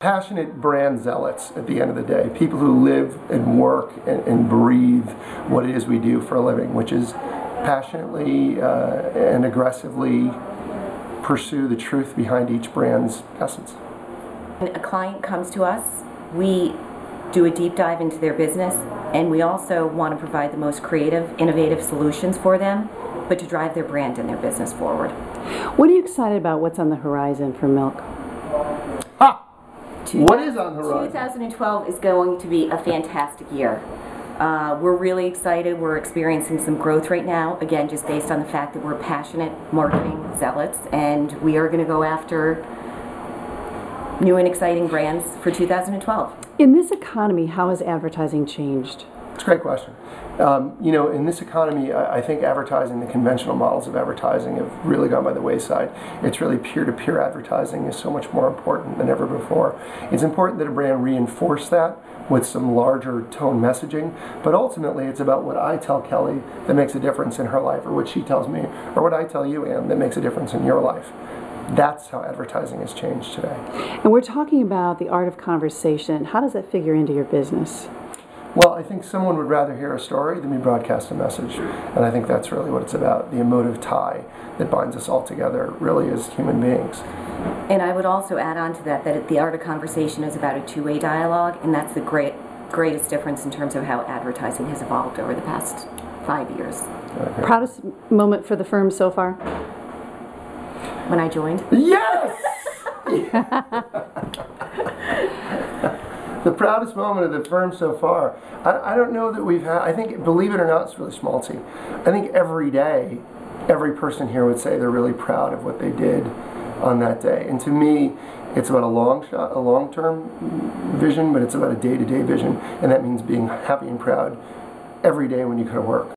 passionate brand zealots at the end of the day, people who live and work and, and breathe what it is we do for a living, which is passionately uh, and aggressively pursue the truth behind each brand's essence. When a client comes to us, we do a deep dive into their business and we also want to provide the most creative, innovative solutions for them, but to drive their brand and their business forward. What are you excited about? What's on the horizon for Milk? Ha! What is on the horizon? 2012 is going to be a fantastic year. Uh, we're really excited. We're experiencing some growth right now, again, just based on the fact that we're passionate marketing zealots, and we are going to go after new and exciting brands for 2012. In this economy, how has advertising changed? It's a great question. Um, you know, in this economy, I, I, think advertising, the conventional models of advertising have really gone by the wayside. It's really peer-to-peer advertising is so much more important than ever before. It's important that a brand reinforce that with some larger tone messaging, but ultimately it's about what I tell Kelly that makes a difference in her life, or what she tells me, or what I tell you, Ann, that makes a difference in your life. That's how advertising has changed today. And we're talking about the art of conversation. How does that figure into your business? Well, I think someone would rather hear a story than be broadcast a message. And I think that's really what it's about the emotive tie that binds us all together, really, as human beings. And I would also add on to that that the art of conversation is about a two way dialogue, and that's the great, greatest difference in terms of how advertising has evolved over the past five years. Okay. Proudest moment for the firm so far? When I joined? Yes! the proudest moment of the firm so far. I, I don't know that we've had, I think, believe it or not, it's really small team. I think every day, every person here would say they're really proud of what they did on that day. And to me, it's about a long shot, a long-term vision, but it's about a day-to-day -day vision, and that means being happy and proud every day when you go to work.